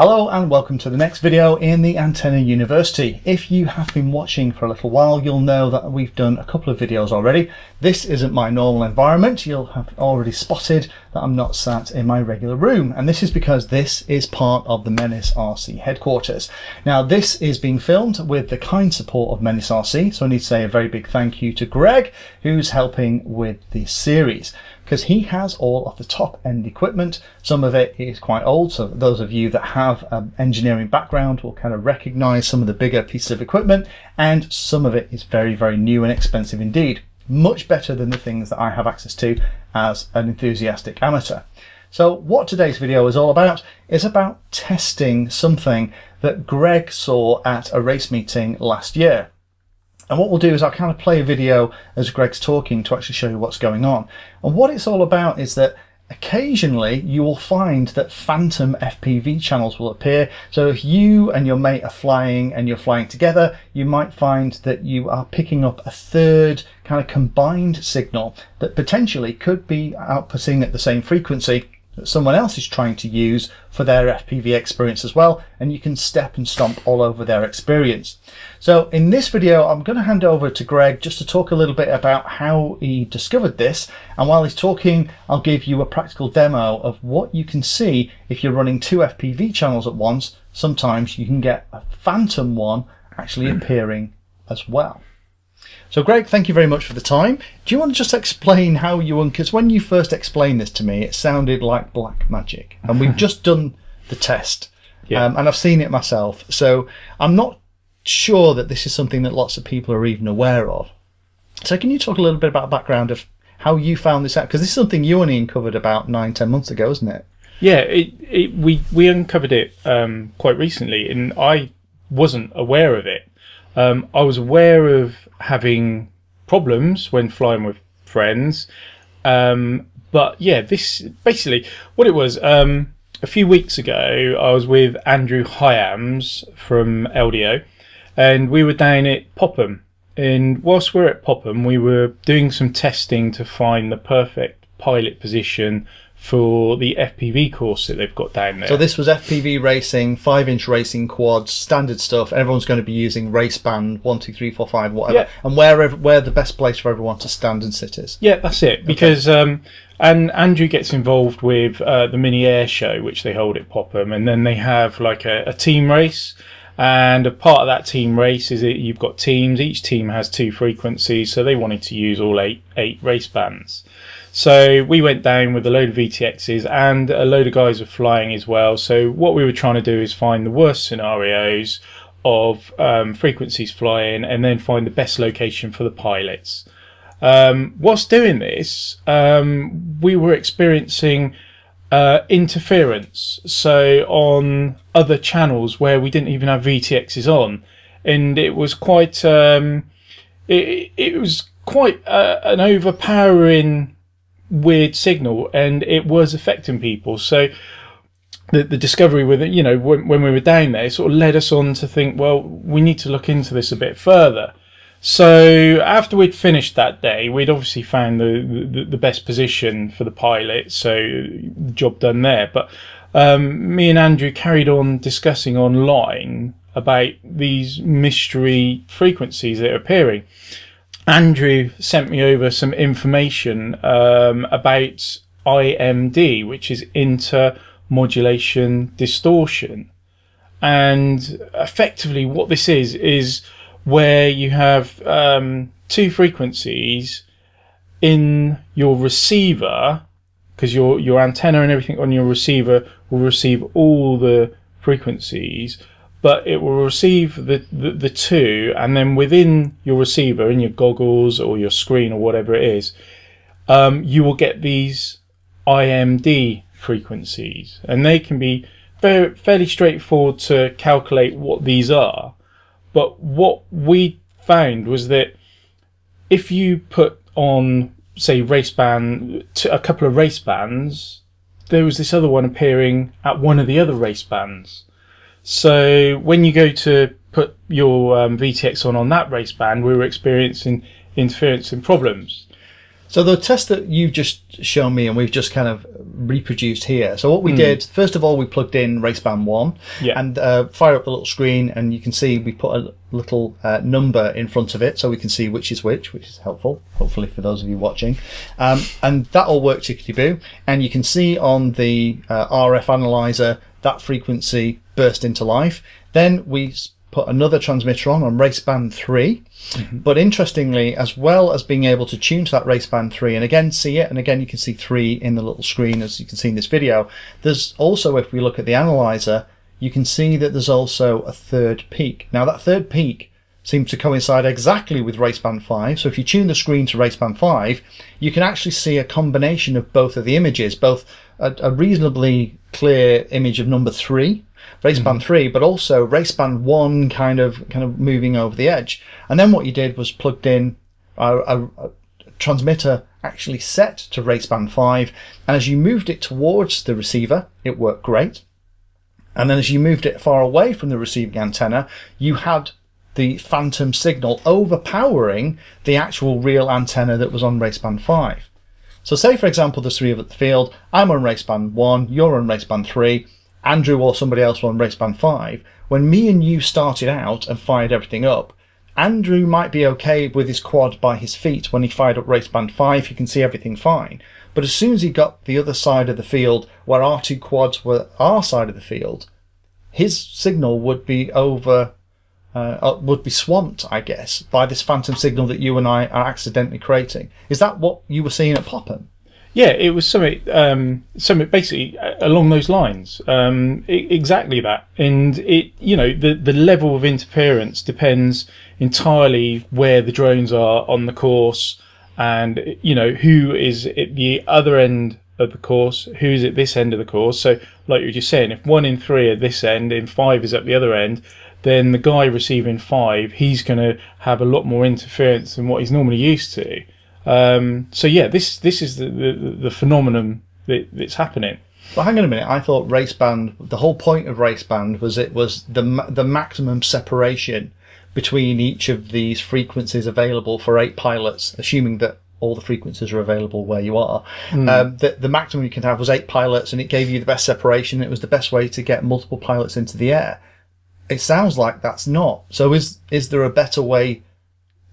Hello and welcome to the next video in the Antenna University. If you have been watching for a little while, you'll know that we've done a couple of videos already. This isn't my normal environment. You'll have already spotted that I'm not sat in my regular room. And this is because this is part of the Menace RC headquarters. Now, this is being filmed with the kind support of Menace RC. So I need to say a very big thank you to Greg, who's helping with the series because he has all of the top end equipment. Some of it is quite old, so those of you that have an engineering background will kind of recognize some of the bigger pieces of equipment, and some of it is very, very new and expensive indeed. Much better than the things that I have access to as an enthusiastic amateur. So what today's video is all about is about testing something that Greg saw at a race meeting last year. And what we'll do is I'll kind of play a video as Greg's talking to actually show you what's going on. And what it's all about is that occasionally you will find that phantom FPV channels will appear. So if you and your mate are flying and you're flying together, you might find that you are picking up a third kind of combined signal that potentially could be outputting at the same frequency that someone else is trying to use for their FPV experience as well, and you can step and stomp all over their experience. So in this video, I'm going to hand over to Greg just to talk a little bit about how he discovered this. And while he's talking, I'll give you a practical demo of what you can see if you're running two FPV channels at once. Sometimes you can get a phantom one actually appearing as well. So Greg, thank you very much for the time. Do you want to just explain how you, because when you first explained this to me, it sounded like black magic. And we've just done the test. Yeah. Um, and I've seen it myself. So I'm not sure that this is something that lots of people are even aware of. So can you talk a little bit about the background of how you found this out? Because this is something you only uncovered about nine, ten months ago, isn't it? Yeah, it, it, we we uncovered it um, quite recently, and I wasn't aware of it. Um, I was aware of having problems when flying with friends, um, but yeah, this basically what it was. Um, a few weeks ago, I was with Andrew Hyams from LDO, and we were down at Popham. And whilst we we're at Popham, we were doing some testing to find the perfect pilot position for the FPV course that they've got down there. So this was FPV racing, five inch racing quads, standard stuff. Everyone's going to be using race band one, two, three, four, five, whatever. Yeah. And where where the best place for everyone to stand and sit is. Yeah, that's it. Because um, and Andrew gets involved with uh, the mini air show, which they hold at Popham, and then they have like a, a team race. And a part of that team race is that you've got teams. Each team has two frequencies, so they wanted to use all eight eight race bands. So we went down with a load of VTXs and a load of guys were flying as well. So what we were trying to do is find the worst scenarios of um, frequencies flying and then find the best location for the pilots. Um, whilst doing this, um, we were experiencing uh, interference. So on other channels where we didn't even have VTXs on, and it was quite um, it, it was quite uh, an overpowering weird signal, and it was affecting people. So the, the discovery with it, you know, when, when we were down there, sort of led us on to think, well, we need to look into this a bit further. So after we'd finished that day, we'd obviously found the, the, the best position for the pilot, so job done there. But um, me and Andrew carried on discussing online about these mystery frequencies that are appearing. Andrew sent me over some information um, about IMD, which is intermodulation distortion. And effectively, what this is, is where you have um, two frequencies in your receiver, because your, your antenna and everything on your receiver will receive all the frequencies, but it will receive the, the, the, two, and then within your receiver, in your goggles or your screen or whatever it is, um, you will get these IMD frequencies, and they can be very, fairly straightforward to calculate what these are. But what we found was that if you put on, say, race band, a couple of race bands, there was this other one appearing at one of the other race bands. So when you go to put your um, VTX on on that race band, we were experiencing interference and problems. So the test that you've just shown me and we've just kind of reproduced here. So what we did, first of all, we plugged in Raceband 1 Yeah. and uh, fire up the little screen and you can see we put a little uh, number in front of it so we can see which is which, which is helpful, hopefully for those of you watching. Um, and that all worked tickety-boo. And you can see on the uh, RF analyzer that frequency burst into life. Then we put another transmitter on on Raceband 3. Mm-hmm. But interestingly, as well as being able to tune to that Raceband 3 and again see it, and again you can see 3 in the little screen as you can see in this video, there's also, if we look at the analyzer, you can see that there's also a third peak. Now that third peak seems to coincide exactly with Raceband 5. So if you tune the screen to Raceband 5, you can actually see a combination of both of the images, both a, a reasonably clear image of number 3 Raceband mm-hmm. 3, but also Raceband 1 kind of kind of moving over the edge. And then what you did was plugged in a, a, a transmitter actually set to Raceband 5, and as you moved it towards the receiver, it worked great. And then as you moved it far away from the receiving antenna, you had the phantom signal overpowering the actual real antenna that was on Raceband 5. So say for example there's three of at the field, I'm on Raceband 1, you're on Raceband 3, Andrew or somebody else on Raceband 5. When me and you started out and fired everything up, Andrew might be okay with his quad by his feet when he fired up Raceband 5, he can see everything fine. But as soon as he got the other side of the field, where our two quads were our side of the field, his signal would be over, uh, uh, would be swamped, I guess, by this phantom signal that you and I are accidentally creating. Is that what you were seeing at Popham? Yeah, it was something, um, something basically uh, along those lines. Um, exactly that, and it, you know, the the level of interference depends entirely where the drones are on the course, and you know who is at the other end of the course, who's at this end of the course. So, like you were just saying, if one in three at this end and five is at the other end, then the guy receiving five, he's going to have a lot more interference than what he's normally used to. Um, so yeah, this this is the the, the phenomenon that, that's happening. But hang on a minute. I thought race band. The whole point of race band was it was the the maximum separation between each of these frequencies available for eight pilots, assuming that all the frequencies are available where you are. Um, the, the maximum you can have was eight pilots, and it gave you the best separation. It was the best way to get multiple pilots into the air. It sounds like that's not. So is is there a better way?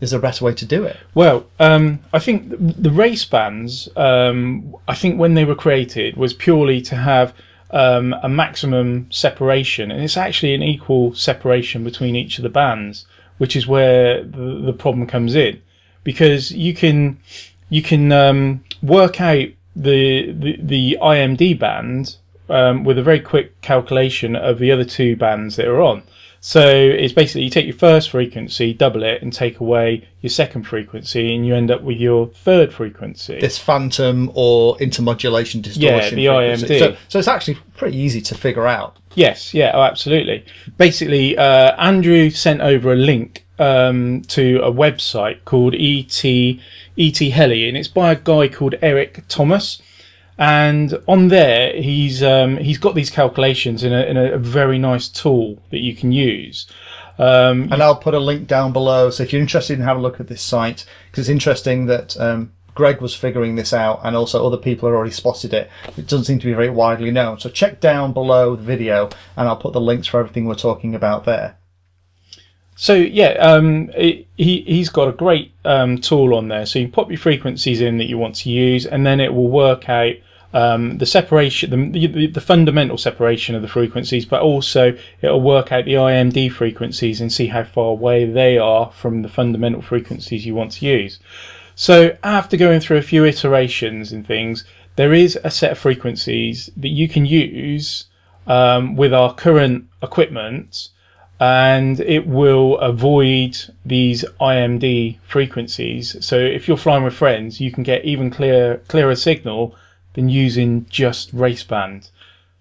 Is there a better way to do it? Well, um, I think the, race bands, um, I think when they were created, was purely to have um, a maximum separation, and it's actually an equal separation between each of the bands, which is where the, the problem comes in, because you can you can um, work out the, the the IMD band um, with a very quick calculation of the other two bands that are on. So it's basically you take your first frequency, double it, and take away your second frequency, and you end up with your third frequency. This phantom or intermodulation distortion. Yeah, the frequency. IMD. So, so it's actually pretty easy to figure out. Yes, yeah, oh, absolutely. Basically, uh, Andrew sent over a link um, to a website called ET Etheli, and it's by a guy called Eric Thomas. And on there, he's um, he's got these calculations in a, in a very nice tool that you can use. Um, And I'll put a link down below. So if you're interested in having a look at this site, because it's interesting that um, Greg was figuring this out and also other people have already spotted it. It doesn't seem to be very widely known. So check down below the video and I'll put the links for everything we're talking about there. So yeah, um, it, he he's got a great um, tool on there. So you pop your frequencies in that you want to use, and then it will work out um, the separation, the, the the fundamental separation of the frequencies, but also it'll work out the IMD frequencies and see how far away they are from the fundamental frequencies you want to use. So after going through a few iterations and things, there is a set of frequencies that you can use um, with our current equipment and it will avoid these IMD frequencies. So if you're flying with friends, you can get even clear, clearer signal than using just raceband.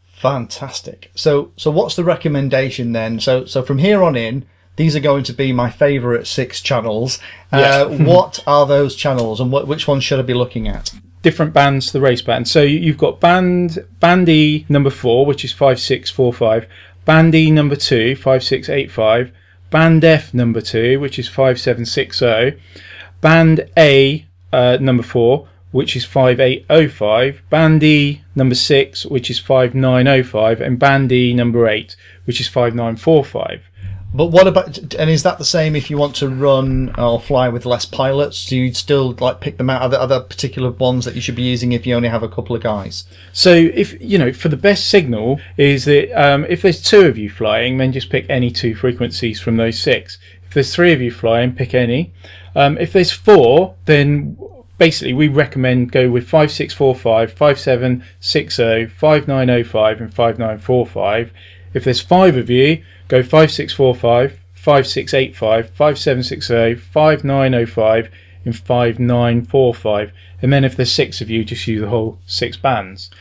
Fantastic. So so what's the recommendation then? So so from here on in, these are going to be my favourite six channels. Uh, what are those channels and what, which ones should I be looking at? Different bands to the race band. So you- you've got band band E number four, which is five six four five. Band E number two, five six eight five. Band F number two, which is five seven six zero. Band A uh, number four, which is 5805, band E number six, which is 5905, and band E number eight, which is 5945. But what about and is that the same if you want to run or fly with less pilots? Do you still like pick them out? Are there other particular ones that you should be using if you only have a couple of guys? So if you know, for the best signal is that um, if there's two of you flying, then just pick any two frequencies from those six. If there's three of you flying, pick any. Um, if there's four, then basically we recommend go with 5645, 5760, 5905 and 5945. If there's five of you, go 5645, 5685, 5760, 5905 and 5945. And then if there's six of you, just use the whole six bands.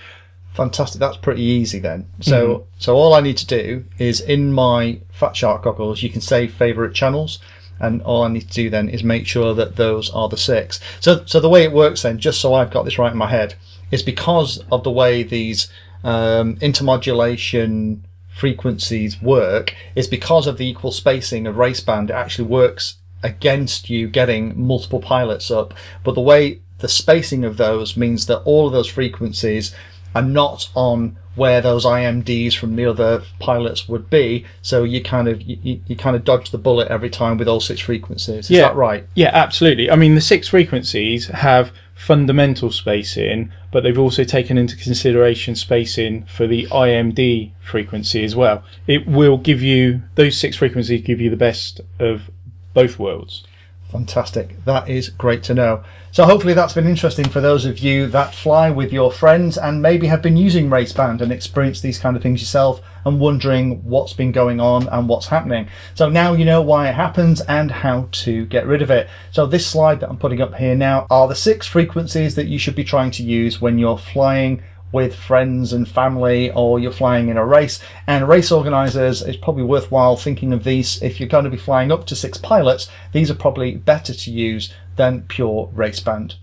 Fantastic. That's pretty easy then. So mm-hmm. so all I need to do is in my Fat Shark goggles, you can save favorite channels and all I need to do then is make sure that those are the six. So, so the way it works then, just so I've got this right in my head, is because of the way these um, intermodulation frequencies work, is because of the equal spacing of raceband, it actually works against you getting multiple pilots up. But the way the spacing of those means that all of those frequencies are not on where those IMDs from the other pilots would be. So you kind of you, you kind of dodge the bullet every time with all six frequencies. Is yeah. that right? Yeah, absolutely. I mean, the six frequencies have fundamental spacing, but they've also taken into consideration spacing for the IMD frequency as well. It will give you those six frequencies give you the best of both worlds. Fantastic. That is great to know. So hopefully that's been interesting for those of you that fly with your friends and maybe have been using Raceband and experienced these kind of things yourself and wondering what's been going on and what's happening. So now you know why it happens and how to get rid of it. So this slide that I'm putting up here now are the six frequencies that you should be trying to use when you're flying with friends and family or you're flying in a race. And race organizers it's probably worthwhile thinking of these. If you're going to be flying up to six pilots these are probably better to use than pure raceband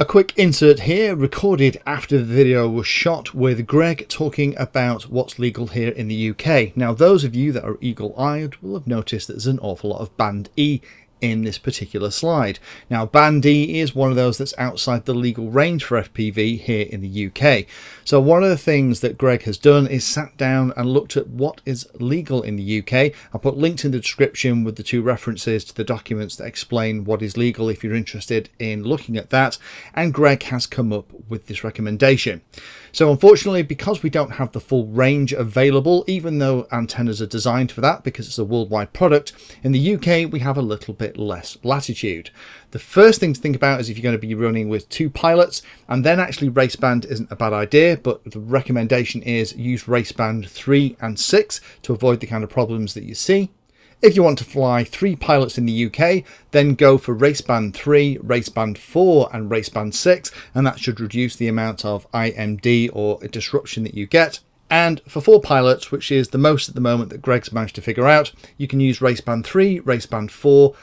a quick insert here, recorded after the video was shot with Greg talking about what's legal here in the UK. Now, those of you that are eagle-eyed will have noticed that there's an awful lot of Band E in this particular slide. Now Band E is one of those that's outside the legal range for FPV here in the UK. So one of the things that Greg has done is sat down and looked at what is legal in the UK. I'll put links in the description with the two references to the documents that explain what is legal if you're interested in looking at that. And Greg has come up with this recommendation. So unfortunately, because we don't have the full range available, even though antennas are designed for that because it's a worldwide product, in the UK we have a little bit less latitude. The first thing to think about is if you're going to be running with two pilots, and then actually raceband isn't a bad idea, but the recommendation is use raceband 3 and 6 to avoid the kind of problems that you see. If you want to fly three pilots in the UK, then go for Raceband 3, Raceband 4 and Raceband 6 and that should reduce the amount of IMD or disruption that you get. And for four pilots, which is the most at the moment that Greg's managed to figure out, you can use Raceband 3, Raceband 4,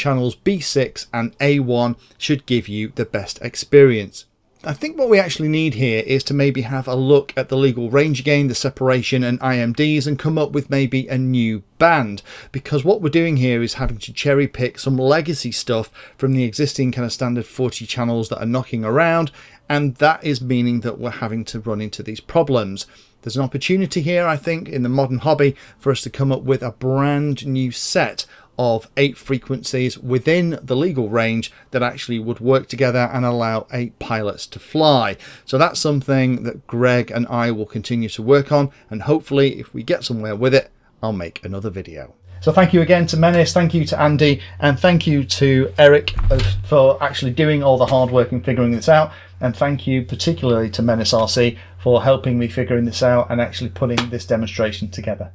channels B6 and A1 should give you the best experience. I think what we actually need here is to maybe have a look at the legal range again, the separation and IMDs and come up with maybe a new band because what we're doing here is having to cherry pick some legacy stuff from the existing kind of standard 40 channels that are knocking around and that is meaning that we're having to run into these problems. There's an opportunity here, I think, in the modern hobby for us to come up with a brand new set of eight frequencies within the legal range that actually would work together and allow eight pilots to fly. So that's something that Greg and I will continue to work on and hopefully if we get somewhere with it, I'll make another video. So thank you again to Menace, thank you to Andy, and thank you to Eric uh, for actually doing all the hard work and figuring this out. And thank you particularly to Menace RC for helping me figuring this out and actually putting this demonstration together.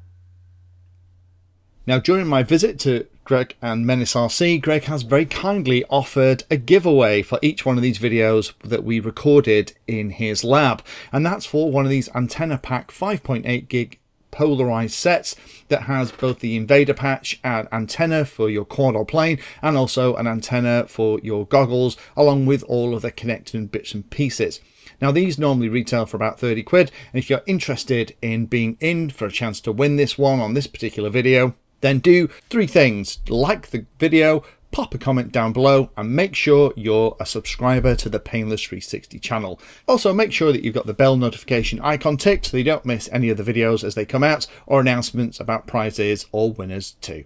Now, during my visit to Greg and Menace RC, Greg has very kindly offered a giveaway for each one of these videos that we recorded in his lab. And that's for one of these antenna pack 5.8 gig polarized sets that has both the invader patch and antenna for your or plane and also an antenna for your goggles along with all of the connected bits and pieces. Now these normally retail for about 30 quid and if you're interested in being in for a chance to win this one on this particular video then do three things. Like the video, pop a comment down below and make sure you're a subscriber to the Painless 360 channel. Also make sure that you've got the bell notification icon ticked so you don't miss any of the videos as they come out or announcements about prizes or winners too.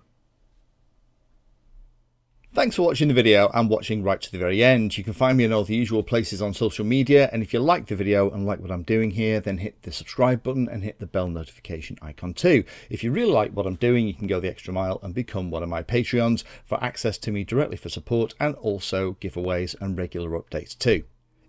Thanks for watching the video and watching right to the very end. You can find me in all the usual places on social media and if you like the video and like what I'm doing here then hit the subscribe button and hit the bell notification icon too. If you really like what I'm doing you can go the extra mile and become one of my Patreons for access to me directly for support and also giveaways and regular updates too.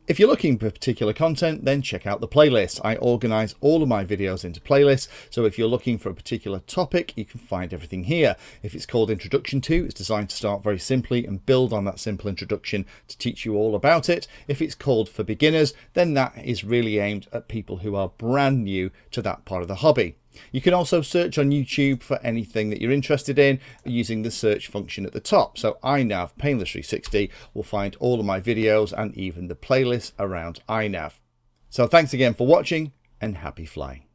If you're looking for particular content, then check out the playlist. I organize all of my videos into playlists, so if you're looking for a particular topic, you can find everything here. If it's called Introduction to, it's designed to start very simply and build on that simple introduction to teach you all about it. If it's called For Beginners, then that is really aimed at people who are brand new to that part of the hobby. You can also search on YouTube for anything that you're interested in using the search function at the top. So iNav Painless 360 will find all of my videos and even the playlist around iNav. So thanks again for watching and happy flying.